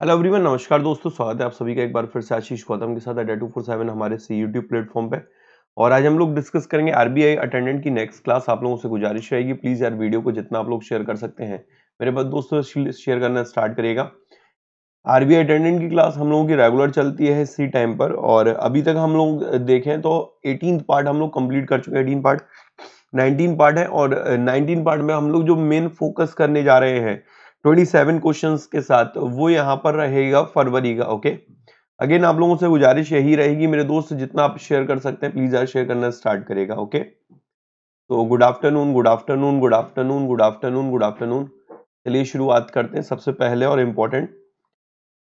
Hello everyone नमस्कार दोस्तों, स्वागत है आप सभी का एक बार फिर से आशीष गौतम के साथ अड्डा टू फोर सेवन हमारे सी यूट्यूब प्लेटफॉर्म पे। और आज हम लोग डिस्कस करेंगे आरबीआई अटेंडेंट की नेक्स्ट क्लास आप लोगों से गुजारिश रहेगी। प्लीज़ यार वीडियो को जितना आप लोग शेयर कर सकते हैं, मेरे बाद दोस्तों शेयर करना स्टार्ट करिएगा। आरबीआई अटेंडेंट की क्लास हम लोगों की रेगुलर चलती है इसी टाइम पर, और अभी तक हम लोग देखें तो एटीन पार्ट हम लोग कंप्लीट कर चुके हैं एटीन पार्ट नाइनटीन पार्ट है, और नाइनटीन पार्ट में हम लोग जो मेन फोकस करने जा रहे हैं 27 क्वेश्चंस के साथ वो यहाँ पर रहेगा फरवरी का ओके अगेन आप लोगों से गुजारिश यही रहेगी, मेरे दोस्त, जितना आप शेयर कर सकते हैं प्लीज़ यार शेयर करना स्टार्ट करेगा ओके तो good afternoon good afternoon good afternoon good afternoon good afternoon चलिए शुरुआत करते हैं सबसे पहले और इम्पोर्टेंट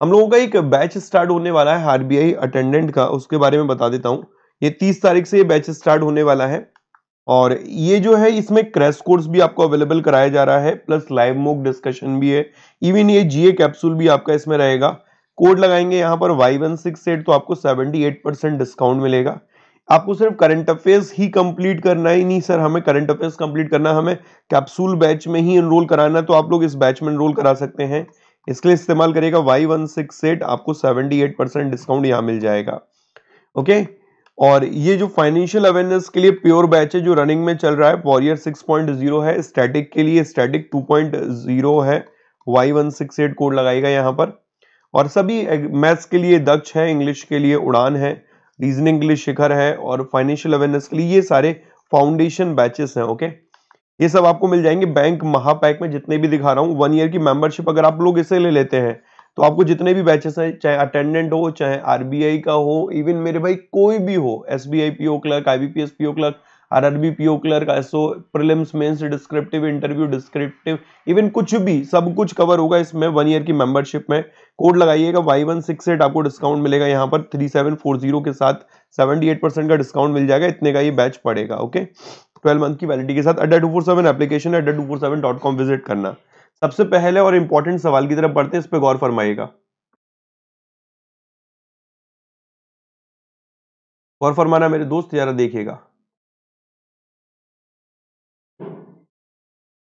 हम लोगों का एक बैच स्टार्ट होने वाला है आरबीआई अटेंडेंट का, उसके बारे में बता देता हूँ। ये तीस तारीख से ये बैच स्टार्ट होने वाला है। और ये जो है, इसमें क्रैश कोर्स भी आपको अवेलेबल कराया जा रहा है, प्लस लाइव मोक डिस्कशन भी है। इवन ये जीए कैप्सूल भी आपका इसमें रहेगा। कोड लगाएँगे यहाँ पर वाई वन सिक्स एट तो आपको सेवेंटी एट परसेंट डिस्काउंट मिलेगा। आपको सिर्फ़ करंट अफेयर्स ही कंप्लीट करना ही। नहीं सर हमें करंट अफेयर्स कंप्लीट करना हमें कैप्सूल बैच में ही एनरोल कराना है तो आप लोग इस बैच में एनरोल करा सकते हैं। इसके लिए इस्तेमाल करेगा वाई वन सिक्स एट आपको सेवेंटी एट परसेंट डिस्काउंट यहाँ मिल जाएगा। Okay okay? और ये जो फाइनेंशियल अवेयरनेस के लिए प्योर बैच है, जो रनिंग में चल रहा है वॉरियर 6.0 है स्टैटिक के लिए स्टैटिक 2.0 है Y one six eight code लगाएगा यहाँ पर। और सभी मैथ्स के लिए दक्ष है इंग्लिश के लिए उड़ान है रीजनिंग के लिए शिखर है, और फाइनेंशियल अवेयरनेस के लिए ये सारे फाउंडेशन बैचेस हैं ओके ये सब आपको मिल जाएँगे बैंक महापैक में, जितने भी दिखा रहा हूँ। वन ईयर की मेंबरशिप अगर आप लोग इसे ले लेते हैं तो आपको जितने भी बैचेस हैं, चाहे अटेंडेंट हो, चाहे आरबीआई का हो इवन मेरे भाई कोई भी हो S B I PO clerk IBPS PO clerk RRB PO clerk SO prelims mains descriptive interview descriptive even कुछ भी, सब कुछ कवर होगा इसमें वन ईयर की मेंबरशिप में। कोड लगाइएगा वाई वन सिक्स एट आपको डिस्काउंट मिलेगा यहाँ पर थ्री सेवन फोर ज़ीरो के साथ। सेवेंटी एट परसेंट का डिस्काउंट मिल जाएगा, इतने का ये बैच पड़ेगा ओके ट्वेल्व मंथ की वैलिडिटी के साथ। Adda two four seven application Adda two four seven dot com visit करना। सबसे पहले और इंपॉर्टेंट सवाल की तरफ़ बढ़ते हैं, इस पर गौर फरमाइएगा। गौर फरमाना मेरे दोस्त, जरा देखिएगा।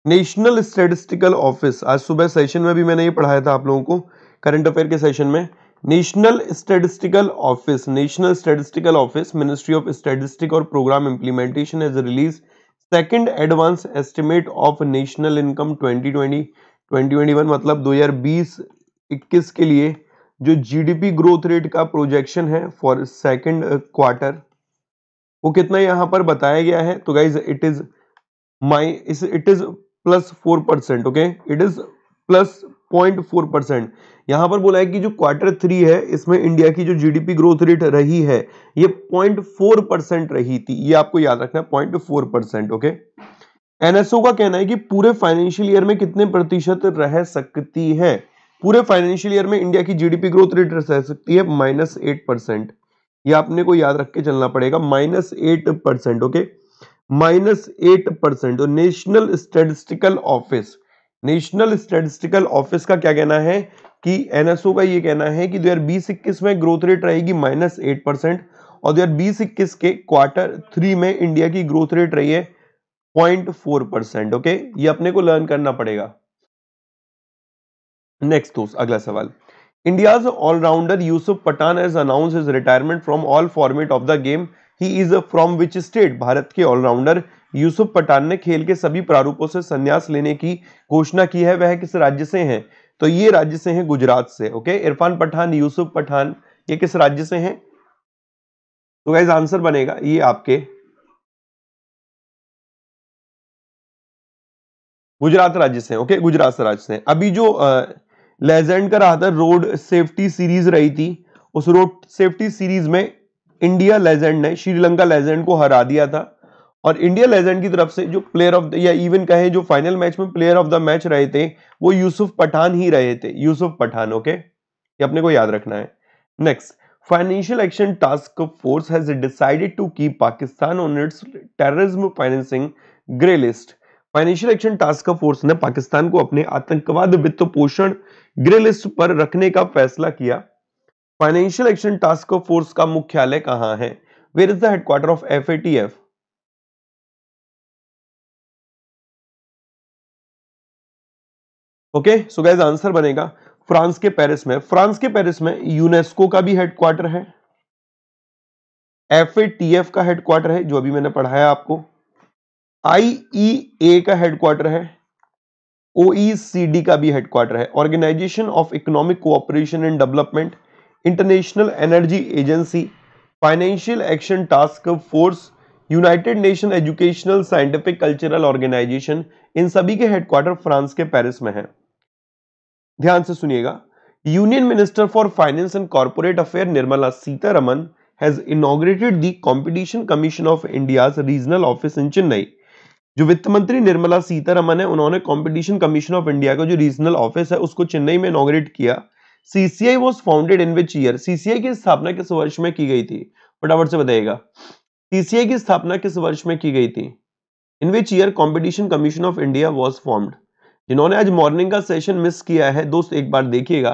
नेशनल स्टेटिस्टिकल ऑफ़िस आज सुबह सेशन में भी मैंने ये पढ़ाया था आप लोगों को करंट अफेयर के सेशन में। National statistical office national statistical office ministry of statistic और programme implementation has release second advance estimate of national income 2020 2021 मतलब 2020-21 के लिए जो जीडीपी ग्रोथ रेट का प्रोजेक्शन है फॉर सेकंड क्वार्टर वो कितना यहाँ पर बताया गया है? तो guys it is my it is plus four percent okay it is plus point four percent. यहाँ पर बोला है कि जो क्वार्टर थ्री है, इसमें इंडिया की जो जीडीपी ग्रोथ रेट रही है, ये पॉइंट फोर परसेंट रही थी। ये आपको याद रखना है, point four percent, okay? NSO का कहना है कि पूरे फाइनेंशियल ईयर में कितने प्रतिशत रह सकती है? पूरे फाइनेंशियल ईयर में इंडिया की जीडीपी ग्रोथ रेट रह सकती है माइनस एट परसेंट। ये आपने को याद रख के चलना पड़ेगा, minus eight percent, okay? Minus eight percent national statistical office. National statistical office का क्या कहना है कि एनएसओ का ये कहना है कि दो हज़ार बीस इक्कीस में ग्रोथ रेट रहेगी माइनस एट परसेंट और दो हज़ार बीस इक्कीस के क्वार्टर थ्री में इंडिया की ग्रोथ रेट रही है पॉइंट फोर परसेंट ओके ये अपने को लर्न करना पड़ेगा। नेक्स्ट दोस्त, अगला सवाल। India's allrounder Yusuf Pathan has announce retirement from all format of the game he is from which state Bharat के ऑलराउंडर यूसुफ पठान ने खेल के सभी प्रारूपों से संन्यास लेने की घोषणा की है। वह किस राज्य से हैं? तो ये राज्य से हैं गुजरात से, ओके? इरफान पठान, यूसुफ पठान, ये किस राज्य से हैं? तो गाइज़ आंसर बनेगा, ये आपके। गुजरात राज्य से ओके? गुजरात राज्य से अभी जो लेजेंड का रहा था रोड सेफ्टी सीरीज़ रही थी, उस रोड सेफ्टी सीरीज़ में इंडिया लेजेंड ने श्रीलंका लेजेंड को हरा दिया था। और इंडिया लेजेंड की तरफ़ से जो प्लेयर ऑफ़ या इवन कहे जो फाइनल मैच में प्लेयर ऑफ़ द मैच रहे थे, वो यूसुफ पठान ही रहे थे। यूसुफ पठान ओके ये अपने को याद रखना है। Next financial action task force has decided to keep Pakistan on its terrorism financing grey list financial action task force ने पाकिस्तान को अपने आतंकवाद, वित्त पोषण ग्रे लिस्ट पर रखने का फैसला किया। फाइनेंशियल एक्शन टास्क फोर्स का मुख्यालय कहाँ है? Where is the headquarter of F okay so guess answer बनेगा। फ्रांस के पेरिस में। फ्रांस के पेरिस में यूनेस्को का भी हेडक्वार्टर है। एफएटीएफ का हेडक्वार्टर है, जो अभी मैंने पढ़ाया आपको। आईईए का हेडक्वार्टर है। ओईसीडी का भी हेडक्वार्टर है। Organisation of economic cooperation and development international energy agency financial action task force united nation educational scientific cultural organisation इन सभी के हेडक्वार्टर फ्रांस के पेरिस में है। ध्यान से सुनिएगा union minister for finance and corporate affair Nirmala Sitharaman has inaugurated the competition commission of India's regional office in Chennai जो वित्त मंत्री निर्मला सीतारमन है, उन्होंने कंपटीशन कमीशन ऑफ़ इंडिया का जो रीजनल ऑफ़िस है, उसको चेन्नई में इनोग्रेट किया। CCI was founded in which year CCI की स्थापना किस वर्ष में की गई थी? फटाफट से बताइएगा। सीसीआई की स्थापना किस वर्ष में की गई थी? In which year competition commission of India was formed जिन्होंने आज मॉर्निंग का सेशन मिस किया है, दोस्त एक बार देखिएगा।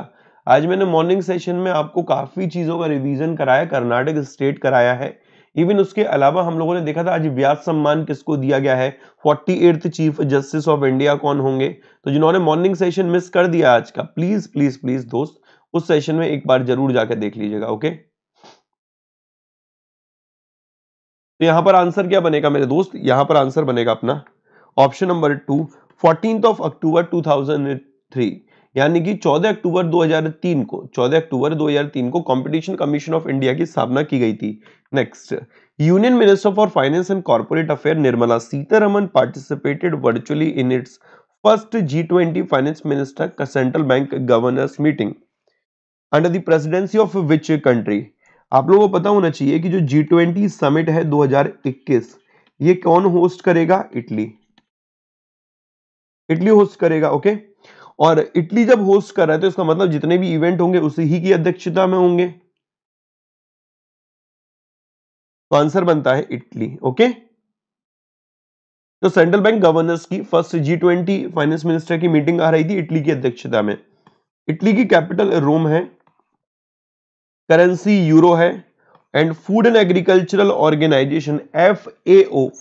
आज मैंने मॉर्निंग सेशन में आपको काफ़ी चीज़ों का रिवीजन कराया, कर्नाटक स्टेट कराया है। इवन उसके अलावा हम लोगों ने देखा था, आज व्यास सम्मान किसको दिया गया है? Forty eighth chief justice of India कौन होंगे? तो जिन्होंने मॉर्निंग सेशन मिस कर दिया आज का प्लीज़ प्लीज़ प्लीज़ दोस्त, उस सेशन में एक बार ज़रूर जाकर देख लीजिएगा ओके तो यहाँ पर आंसर क्या बनेगा मेरे दोस्त? यहाँ पर आंसर बनेगा अपना। Option number two fourteen of October 2003 यानी कि 14 अक्टूबर 2003 को 14 अक्टूबर 2003 को कंपटीशन कमीशन ऑफ़ इंडिया की स्थापना की गई थी। Next union minister for finance and corporate affair Nirmala Sitharaman participated virtually in its first G twenty finance minister central bank governors meeting under the presidency of which country आप लोगों को पता होना चाहिए कि जो जी ट्वेंटी समिट है 2021 ये कौन होस्ट करेगा? इटली इटली होस्ट करेगा ओके और इटली जब होस्ट कर रहा है तो इसका मतलब जितने भी इवेंट होंगे, उसी ही की अध्यक्षता में होंगे। तो आंसर बनता है इटली ओके तो सेंट्रल बैंक गवर्नर्स की first G twenty finance minister की मीटिंग आ रही थी इटली की अध्यक्षता में। इटली की कैपिटल रोम है करेंसी यूरो है and food and agricultural organisation, F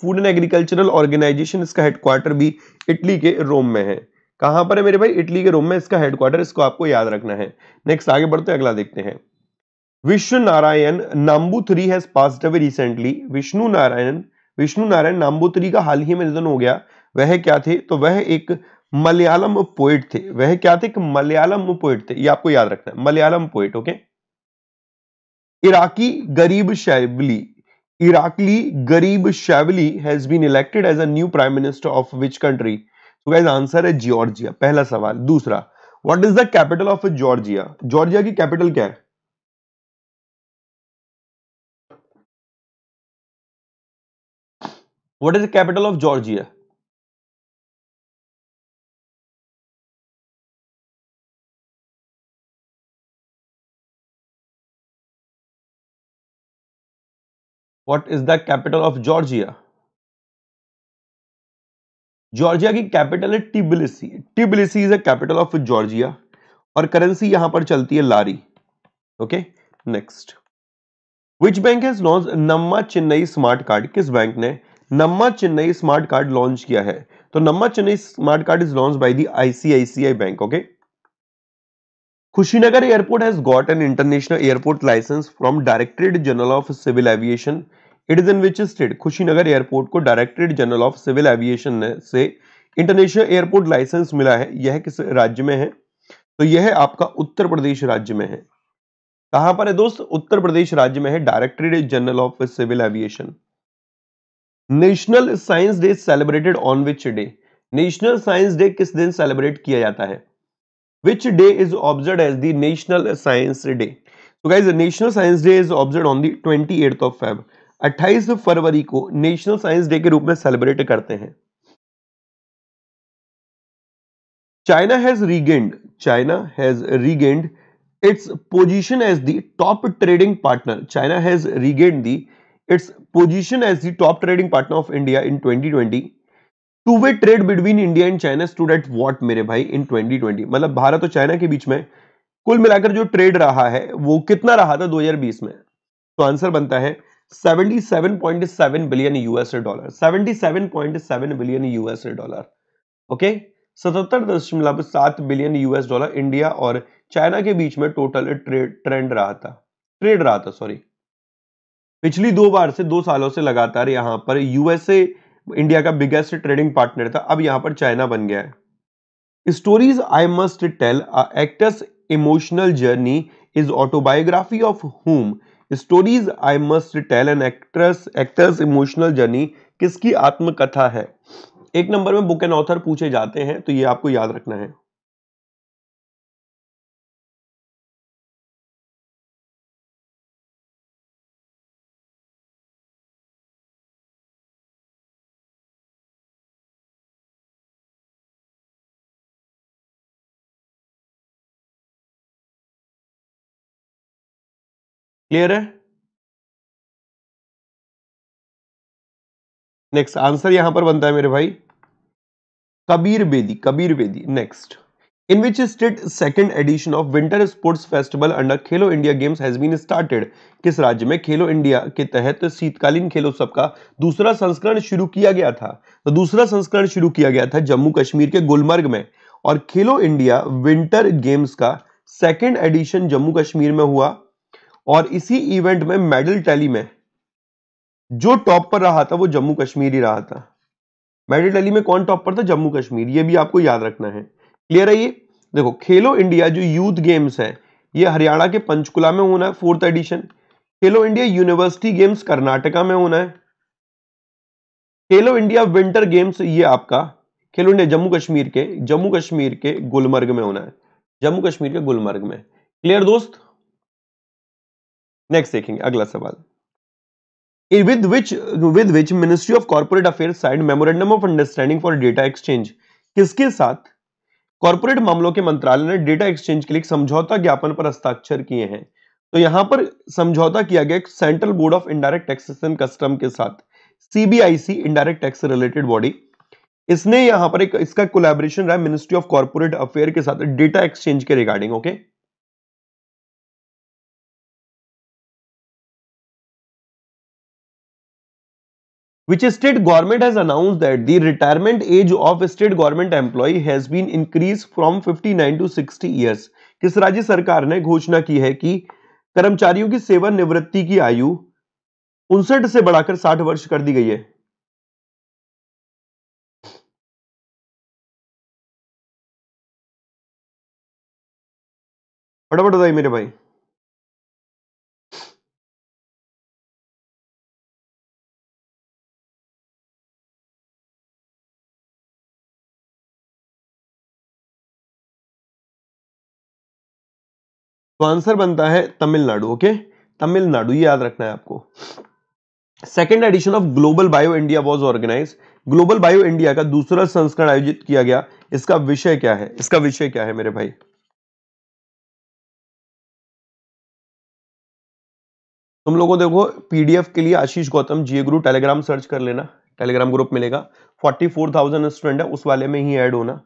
food and agricultural organisation, इसका हेडक्वार्टर भी इटली के रोम में है। कहाँ पर है मेरे भाई? इटली के रोम में इसका हेडक्वार्टर इसको आपको याद रखना है। नेक्स्ट आगे बढ़ते हैं, अगला देखते हैं। Vishwa Narayan Namboothiri has passed away recently Vishnu Narayan Vishnu Narayan Namboothiri का हाल ही में निधन हो गया। वह क्या थे? तो वह एक मलयालम पोइट थे। वह क्या थे? मलयालम पोइट थे। ये आपको याद रखना है। Malayalam poet okay Iraqi Garibashvili Irakli Garibashvili has been elected as a new prime minister of which country तो गाइस आंसर है जॉर्जिया पहला सवाल. दूसरा what is the capital of Georgia Georgia की कैपिटल क्या है? What is the capital of Georgia What is the capital of Georgia Georgia की capital है Tbilisi Tbilisi is a capital of Georgia और करेंसी यहाँ पर चलती है lari okay next which bank has launch Namma Chennai smart card किस bank ने Namma Chennai smart card launch किया है? तो Namma Chennai smart card is launch by the ICICI bank okay Kushinagar airport has got an international airport licence from directorate general of civil aviation it is in which state Kushinagar airport को directorate general of civil aviation से international airport licence मिला है। यह किस राज्य में है? तो यह आपका उत्तर प्रदेश राज्य में है। कहाँ पर है दोस्त? उत्तर प्रदेश राज्य में है directorate general of civil aviation national science day celebrated on which day national science day किस दिन सेलिब्रेट किया जाता है? Which day is observe as the national science day तो guys national science day is observe on the twenty of Feb 28 फरवरी को national science day के रूप में सेलिब्रेट करते हैं। China has regained China has regained its position as the top trading partner China has regained the its position as the top trading partner of India in 2020 two way trade between India and China stood at what मेरे भाई इन 2020 मतलब भारत और China के बीच में कुल मिलाकर जो ट्रेड रहा है, वो कितना रहा था 2020 में? तो आंसर बनता है 77.7 billion USA dollar 77.7 billion USA dollar okay सतहत्तर दशमलव सात बिलियन यूएस डॉलर इंडिया और चाइना के बीच में टोटल ट्रेड ट्रेंड रहा था। ट्रेड रहा था सॉरी पिछली दो बार से, दो सालों से लगातार यहाँ पर यूएसए इंडिया का बिगेस्ट ट्रेडिंग पार्टनर था। अब यहाँ पर चाइना बन गया है। Stories I must tell actors emotional journey is autobiography of whom stories I must tell an actress actors emotional journey किसकी आत्मकथा है? एक नंबर में बुक एंड ऑथर पूछे जाते हैं तो ये आपको याद रखना है। क्लियर है? नेक्स्ट आंसर यहाँ पर बनता है मेरे भाई। Kabir Bedi Kabir Bedi next in which state second edition of winter sports festival under Khelo India games has been started किस राज्य में? खेलो इंडिया के तहत शीतकालीन खेलोत्सव का दूसरा संस्करण शुरू किया गया था। तो दूसरा संस्करण शुरू किया गया था जम्मू कश्मीर के गुलमर्ग में। और खेलो इंडिया विंटर गेम्स का सेकेंड एडिशन जम्मू कश्मीर में हुआ। और इसी इवेंट में मेडल टैली में जो टॉप पर रहा था, वो जम्मू कश्मीर ही रहा था। मेडल टैली में कौन टॉप पर था? जम्मू कश्मीर। ये भी आपको याद रखना है। क्लियर है ये? देखो, खेलो इंडिया जो यूथ गेम्स है, ये हरियाणा के पंचकुला में होना है fourth edition Khelo India university games Karnataka में होना है। खेलो इंडिया विंटर गेम्स ये आपका खेलो इंडिया जम्मू कश्मीर के, जम्मू कश्मीर के गुलमर्ग में होना है। जम्मू कश्मीर के गुलमर्ग में। क्लियर दोस्त? नेक्स्ट देखेंगे, अगला सवाल। With which with which ministry of corporate affairs signed memorandum of understanding for data exchange? किसके साथ? कॉर्पोरेट मामलों के मंत्रालय ने डेटा एक्सचेंज के लिए समझौता ज्ञापन पर हस्ताक्षर किए हैं। तो यहाँ पर समझौता किया गया central board of indirect taxes and custom के साथ CBIC indirect tax related body इसने यहाँ पर एक, इसका कोलैबोरेशन रहा मिनिस्ट्री ऑफ़ कॉर्पोरेट अफेयर के साथ डेटा एक्सचेंज के regarding okay okay? Which state government has announced that the retirement age of state government employee has been increased from 59 to 60 years किस राज्य सरकार ने घोषणा की है कि कर्मचारियों की सेवानिवृत्ति की आयु उनसठ से बढ़ाकर 60 वर्ष कर दी गई है फटाफट बताइए मेरे भाई तो आंसर बनता है तमिलनाडु, ओके? तमिलनाडु याद रखना है आपको। Second edition of global bio India was organise global bio India का दूसरा संस्करण आयोजित किया गया। इसका विषय क्या है? इसका विषय क्या है मेरे भाई? तुम लोगों देखो पीडीएफ के लिए आशीष गौतम जी गुरु टेलीग्राम सर्च कर लेना। टेलीग्राम ग्रुप मिलेगा। फोर्टी फोर थाउज़ेंड स्टूडेंट है, उस वाले में ही ऐड होना।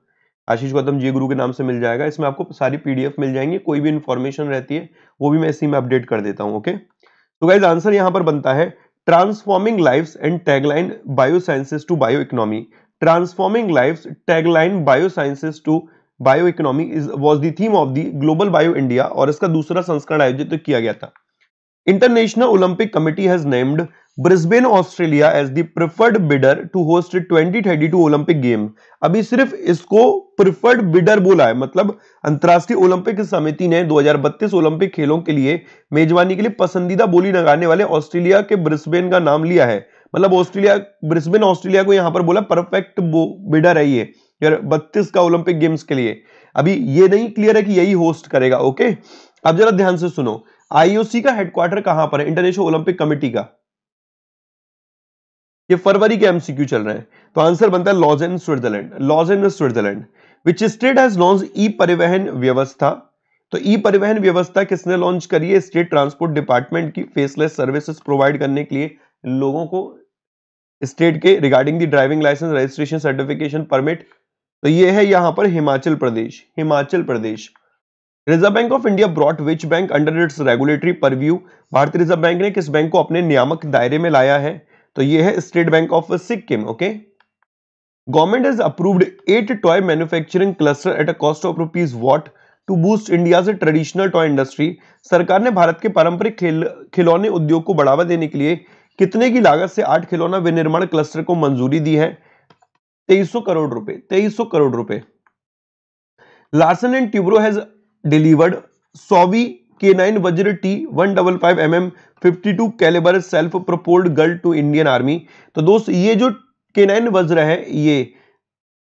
आशीष गौतम जी गुरु के नाम से मिल जाएगा। इसमें आपको सारी पीडीएफ मिल जाएँगे, कोई भी इंफॉर्मेशन रहती है, वो भी मैं इसी में अपडेट कर देता हूँ ओके तो गाइज़ आंसर यहाँ पर बनता है transforming life and tagline bio sciences to bio economy transforming life tagline bio sciences to bio economy is was the theme of the global bio India और इसका दूसरा संस्करण आयोजित किया गया था। International Olympic committee has named Brisbane Australia as the preferred bidder to host 2032 Olympic game अभी सिर्फ़ इसको प्रिफर्ड बिडर बोला है मतलब अंतरराष्ट्रीय ओलंपिक समिति ने 2032 ओलंपिक खेलों के लिए मेजबानी के लिए पसंदीदा बोली लगाने वाले ऑस्ट्रेलिया के ब्रिस्बेन का नाम लिया है। मतलब ऑस्ट्रेलिया ब्रिस्बेन ऑस्ट्रेलिया को यहाँ पर बोला परफेक्ट बिडर है ये बत्तीस का ओलंपिक गेम्स के लिए। अभी ये नहीं क्लियर है कि यही होस्ट करेगा ओके अब जरा ध्यान से सुनो आईओसी का हेडक्वार्टर कहाँ पर है? इंटरनेशनल ओलंपिक कमेटी का। ये फरवरी के एमसीक्यू चल रहे हैं। तो आंसर बनता है Lausanne in Switzerland. Lausanne in Switzerland which state has launch e परिवहन व्यवस्था। तो ई परिवहन व्यवस्था किसने लॉन्च करी है? स्टेट ट्रांसपोर्ट डिपार्टमेंट की फेसलेस सर्विसेज़ प्रोवाइड करने के लिए लोगों को स्टेट के regarding the driving licence registration certification permit तो ये है यहाँ पर Himachal Pradesh Himachal Pradesh reserve bank of India brought which bank under its regulatory purview भारतीय रिज़र्व बैंक ने किस बैंक को अपने नियामक दायरे में लाया है? तो ये है state bank of Sikkim okay government has approved eight toy manufacturing cluster at a cost of rupees what to boost India से ट्रेडिशनल टॉय इंडस्ट्री सरकार ने भारत के पारंपरिक खेल, खिलौने उद्योग को बढ़ावा देने के लिए कितने की लागत से आठ खिलौना विनिर्माण क्लस्टर को मंजूरी दी है? तेईस करोड़ रुपए, तेईस करोड़ रुपए। Larsen and Toubro has delivered सॉवी K nine Vajra T one double five M M fifty two calibre self propelled girl to Indian army तो दोस्त, ये जो के नाइन वज्र है, ये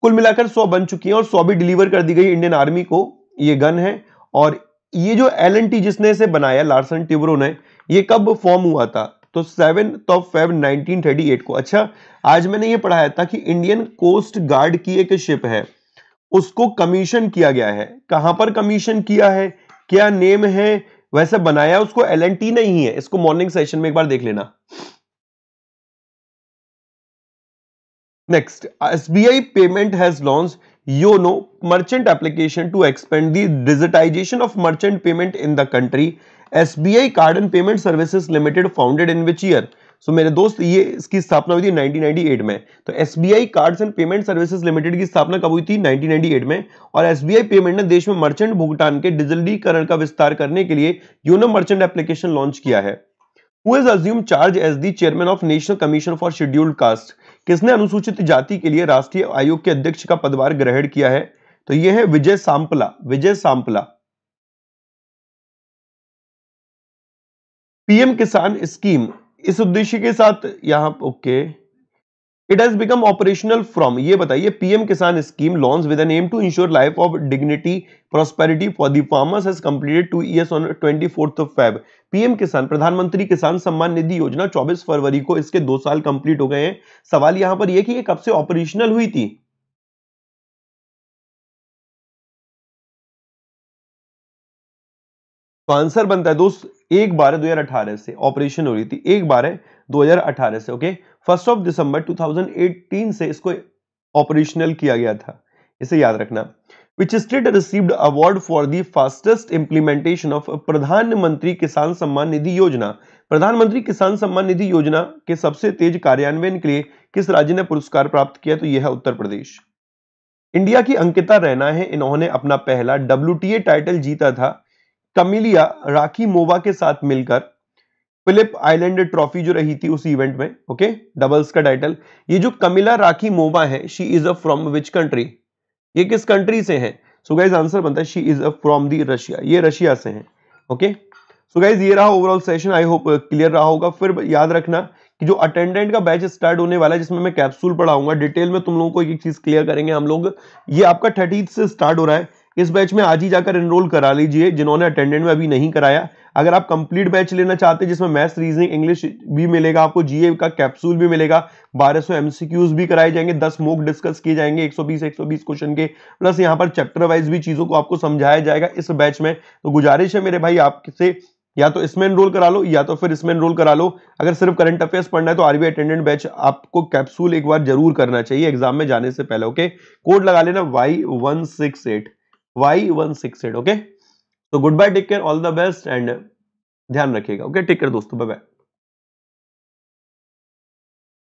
कुल मिलाकर सौ बन चुकी है और सौ भी डिलीवर कर दी गई इंडियन आर्मी को, ये गन है। और ये जो एल एन टी जिसने इसे बनाया लार्सन टिब्रो ने, ये कब फॉर्म हुआ था? तो सेवन ऑफ़ फेब 1938 को। अच्छा आज मैंने ये पढ़ाया था कि इंडियन कोस्ट गार्ड की एक शिप है, उसको कमीशन किया गया है। कहाँ पर कमीशन किया है? क्या नेम है? वैसे बनाया, उसको एलएनटी नहीं है। इसको मॉर्निंग सेशन में एक बार देख लेना। Next SBI payment has launch YONO merchant application to expand the digitisation of merchant payment in the country SBI card and payment services limited founded in which year so मेरे दोस्त, ये इसकी स्थापना हुई थी 1998 में। तो SBI cards and payment services limited की स्थापना कब हुई थी? 1998 में। और एसबीआई पेमेंट ने देश में मर्चेंट भुगतान के डिजिटलीकरण का विस्तार करने के लिए यूनो मर्चेंट एप्लीकेशन लॉन्च किया है। Who is assume charge as the chairman of national commission for scheduled caste किसने अनुसूचित जाति के लिए राष्ट्रीय आयोग के अध्यक्ष का पदभार ग्रहण किया है? तो यह है Vijay Sampla. Vijay Sampla. PM Kisan scheme. इस उद्देश्य के साथ यहाँ okay it has become operational from ये बताइए PM Kisan scheme launch with an aim to ensure life of dignity prosperity for the farmers has completed two years on 24th of Feb PM Kisan प्रधानमंत्री किसान सम्मान निधि योजना 24 फरवरी को इसके दो साल complete हो गए हैं। सवाल यहाँ पर यह कि ये कब से ऑपरेशनल हुई थी? आंसर बनता है दोस्त, एक बार 2018 से, ऑपरेशन हो रही थी, एक बार है 2018 से ओके फ़र्स्ट ऑफ़ दिसंबर 2018 से इसको ऑपरेशनल किया गया था, इसे याद रखना। Which state received award for the fastest implementation of प्रधानमंत्री किसान सम्मान निधि योजना। प्रधानमंत्री किसान सम्मान निधि योजना के सबसे तेज कार्यान्वयन के लिए किस राज्य ने पुरस्कार प्राप्त किया? तो यह है उत्तर प्रदेश। इंडिया की अंकिता रहना है, इन्होंने अपना पहला डब्ल्यू टाइटल जीता था। कमिलिया राखी मोवा के साथ मिलकर फिलिप आइलैंड ट्रॉफी जो रही थी उस इवेंट में ओके डबल्स का टाइटल ये जो कमिला राखी मोवा है she is a from which country ये किस कंट्री से है? सो गाइज़ आंसर बनता है she is a from the Russia ये रशिया से है ओके सो गाइज़ ये रहा overall session I hope clear रहा होगा। फिर याद रखना कि जो अटेंडेंट का बैच स्टार्ट होने वाला है, जिसमें मैं कैप्सूल पढ़ाऊँगा डिटेल में तुम लोगों को एक चीज़ क्लियर करेंगे हम लोग, ये आपका थर्टी से स्टार्ट हो रहा है। इस बैच में आज ही जाकर एनरोल करा लीजिए, जिन्होंने अटेंडेंट में अभी नहीं कराया। अगर आप कंप्लीट बैच लेना चाहते हैं, जिसमें मैथ्स रीजनिंग इंग्लिश भी मिलेगा आपको जीए का कैप्सूल भी मिलेगा 1200 एमसीक्यूज भी कराए जाएँगे 10 मोक डिस्कस किए जाएँगे 120 120 क्वेश्चन के प्लस यहाँ पर चैप्टर वाइज भी चीज़ों को आपको समझाया जाएगा इस बैच में। तो गुजारिश है मेरे भाई आपसे, या तो इसमें एनरोल करा लो, या तो फिर इसमें एनरोल करा लो। अगर सिर्फ़ करंट अफेयर्स पढ़ना है तो आरबीआई अटेंडेंट बैच आपको कैप्सूल एक बार ज़रूर करना चाहिए एग्ज़ाम में जाने से पहले ओके कोड लगा लेना Y one six eight Y one six eight okay तो good bye take care all the best and ध्यान रखिएगा ओके टेक केयर दोस्तों बाय बाय